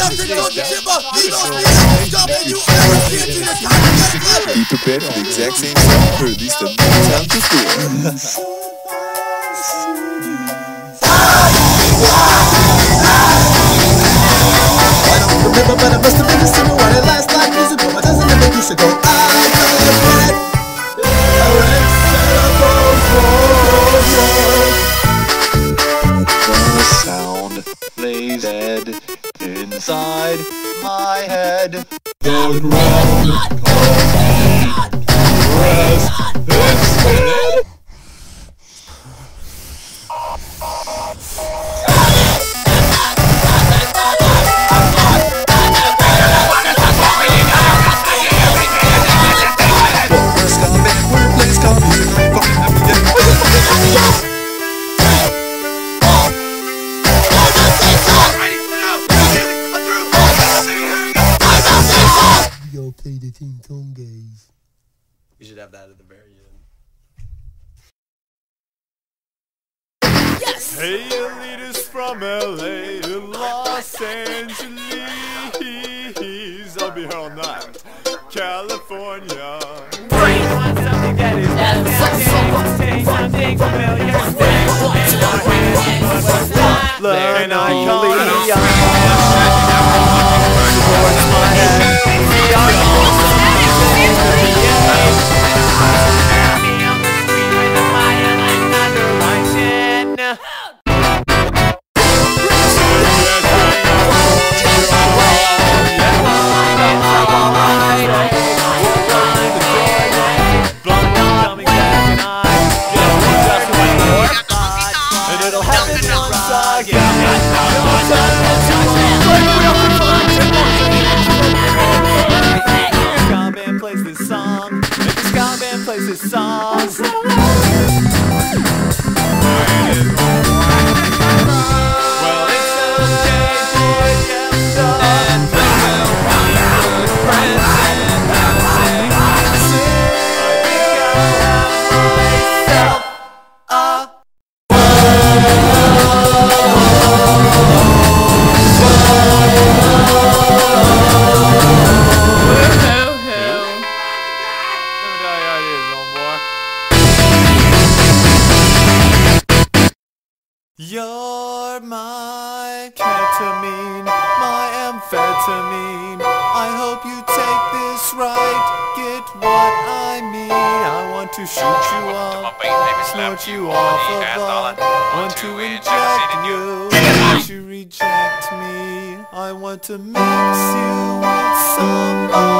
Be prepared for the exact same sound for at least a million times before. I remember, but it must have been a inside my head. Going round, You should have that at the very end. Hey, elitists from LA to Los Angeles. I'll be here all night. California. something that is say something familiar. Learn I And song. Well, I hope you take this right. Get what I mean. I want to shoot you up, snort you off a butt. Want to inject you, but you reject me. I want to mix you with somebody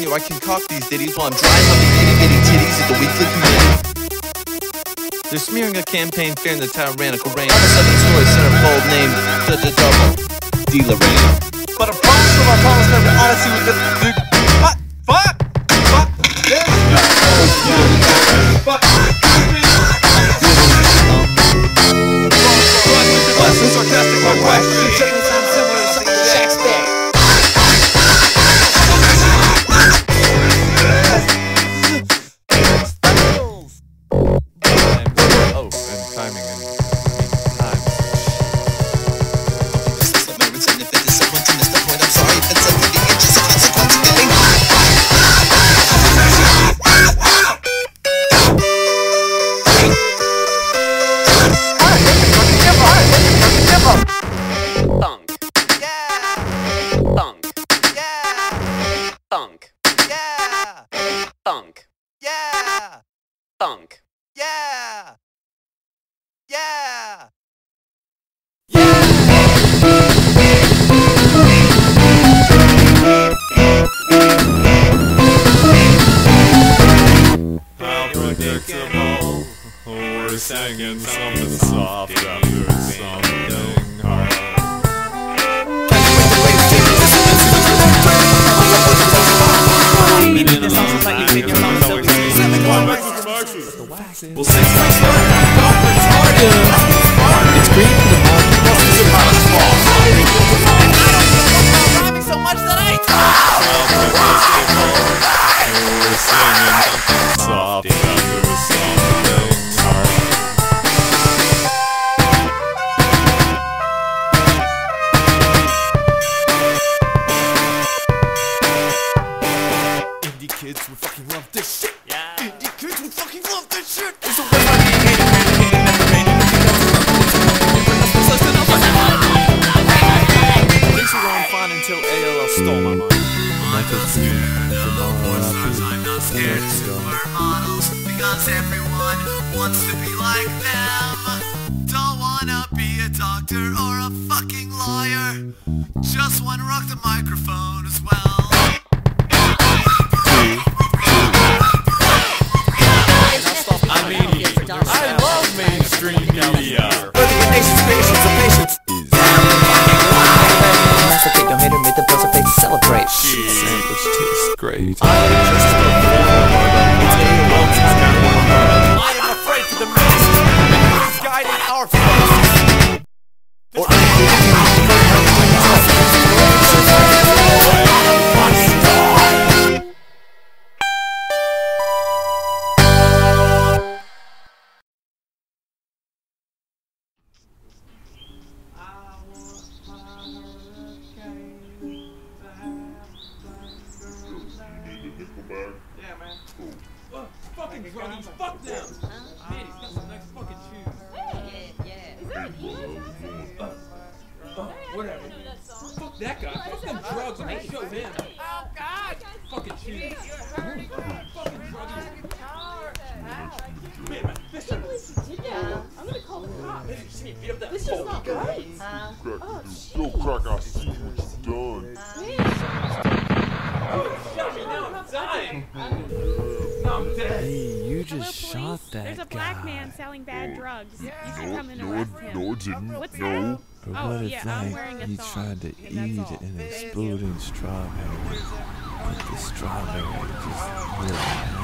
you, I concoct these ditties while I'm drying up the itty bitty titties of the weekly committee. They're smearing a campaign fearing the tyrannical reign of a seven story centerfold named the the double D Lorraine. But a promise from our promise never honesty with the, the fuck, fuck, fuck, this, fuck, Less sarcastic Thunk. Yeah. Thunk. Yeah. Yeah. How predictable. We're singing something soft after something hard. We're Felt scared. I'm not scared of supermodels because everyone wants to be like them. Don't wanna be a doctor or a fucking lawyer. Just wanna rock the microphone as well. I mean, I love mainstream media. Tastes drugs. I'm gonna show him. Oh God! Fucking shoes. Fucking druggies. Man, man, listen. Yeah, I'm gonna call the cops. You see me beat up that This is not right. Yo, uh, oh, crack, I see what you done. Shut me now. I'm dying. No, I'm dead. Hey, you Hello, just shot that There's a guy. black man selling bad drugs. You should No, come and no, arrest him. no, it didn't. What's No. that? Or Oh, what if yeah, I'm like wearing a he thong, tried to and that's eat all. an Thank exploding strawberry, but the strawberry just wouldn't happen.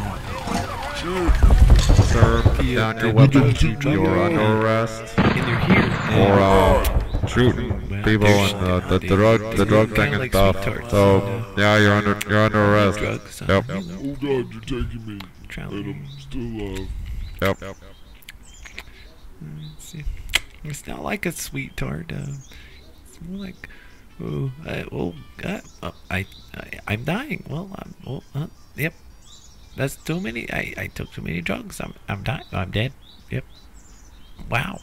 Sir, keep down your weapons. You're under arrest. And you're here. For uh, shooting people and the, the, the drug the drug thing and stuff. So yeah, you're under you're under arrest. Yep. Oh God, you're taking me. And Drowning. I'm still alive. Yep. See, It's not like a sweet tart. Uh, it's more like, oh, I, well, uh, uh, I, I, I'm dying. Well, I'm, well, uh, yep. That's too many. I, I took too many drugs. I'm, I'm dying. I'm dead. Yep. Wow.